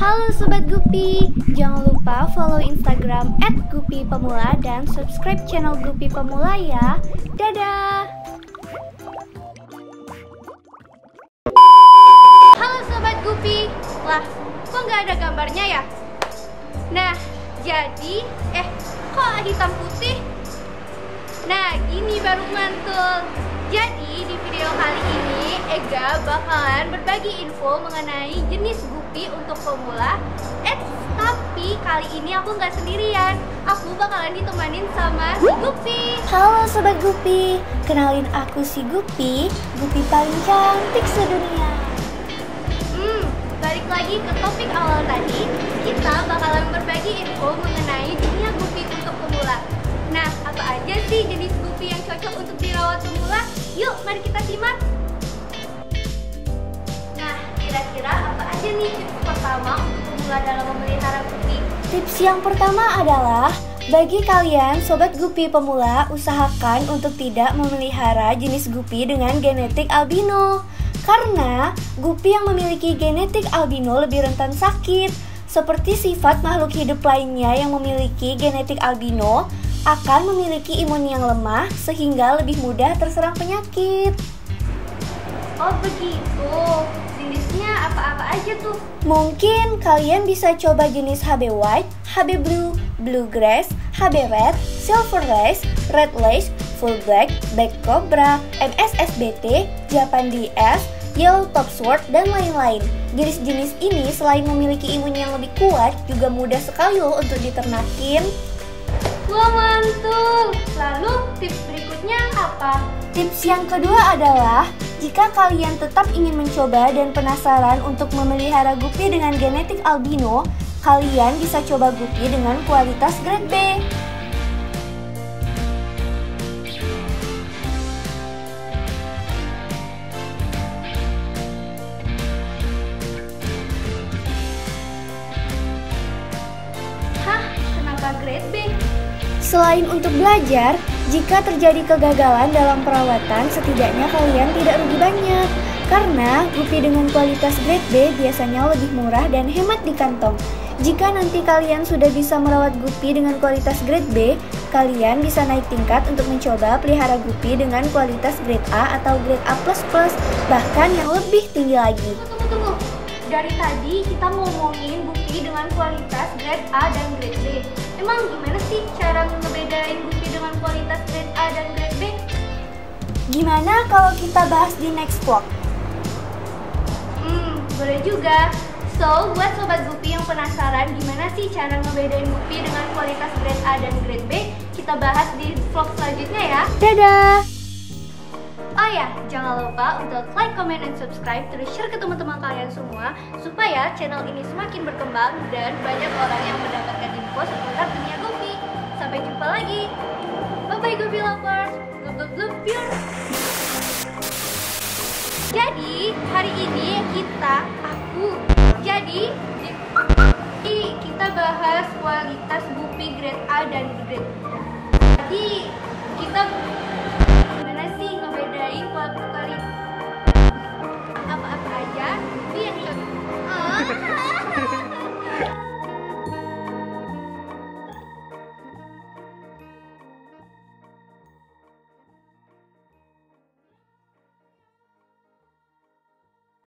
Halo Sobat Gupi, jangan lupa follow Instagram at Gupi Pemula dan subscribe channel Gupi Pemula ya. Dadah! Halo Sobat Gupi, lah kok nggak ada gambarnya ya? Nah, jadi, eh kok hitam putih? Nah, gini baru mantul. Jadi di video kali ini Ega bakalan berbagi info mengenai jenis gupi untuk pemula. Eh, tapi kali ini aku nggak sendirian. Aku bakalan ditemanin sama si Gupi. Halo Sobat Gupi, kenalin aku si Gupi, Gupi paling cantik sedunia. Hmm, balik lagi ke topik awal tadi. Kita bakalan berbagi info mengenai dunia gupi aja nih tips pertama untuk pemula dalam memelihara gupi? Tips yang pertama adalah bagi kalian sobat gupi pemula, usahakan untuk tidak memelihara jenis gupi dengan genetik albino. Karena gupi yang memiliki genetik albino lebih rentan sakit. Seperti sifat makhluk hidup lainnya yang memiliki genetik albino akan memiliki imun yang lemah sehingga lebih mudah terserang penyakit. Oh, begitu. Jenisnya apa-apa aja tuh? Mungkin kalian bisa coba jenis HB White, HB Blue, Bluegrass, HB Red, Silver Lace, Red Lace, Full Black, Black Cobra, MSSBT, Japan DS, Yellow Top Sword, dan lain-lain. Jenis-jenis ini selain memiliki imun yang lebih kuat, juga mudah sekali loh untuk diternakin. Wah, mantul. Lalu tips berikutnya apa? Tips yang kedua adalah jika kalian tetap ingin mencoba dan penasaran untuk memelihara gupi dengan genetik albino, kalian bisa coba gupi dengan kualitas grade B. Hah, kenapa grade B? Selain untuk belajar, jika terjadi kegagalan dalam perawatan, setidaknya kalian tidak rugi banyak. Karena gupi dengan kualitas grade B biasanya lebih murah dan hemat di kantong. Jika nanti kalian sudah bisa merawat gupi dengan kualitas grade B, kalian bisa naik tingkat untuk mencoba pelihara gupi dengan kualitas grade A atau grade A++, bahkan yang lebih tinggi lagi. Tunggu, tunggu, tunggu. Dari tadi kita ngomongin gupi dengan kualitas grade A dan grade B. Emang gimana sih cara Gimana kalau kita bahas di next vlog? Hmm, boleh juga. So, buat sobat Gupi yang penasaran gimana sih cara ngebedain Gupi dengan kualitas grade A dan grade B, kita bahas di vlog selanjutnya ya. Dadah! Oh ya, jangan lupa untuk like, comment, dan subscribe terus share ke teman-teman kalian semua supaya channel ini semakin berkembang dan banyak orang yang mendapatkan info seputar dunia Gupi. Sampai jumpa lagi. Bye bye Gupi lovers. Glub pure. Jadi hari ini kita aku jadi di kita bahas kualitas Gupi grade A dan grade. Jadi kita gimana sih ngebedain kualitas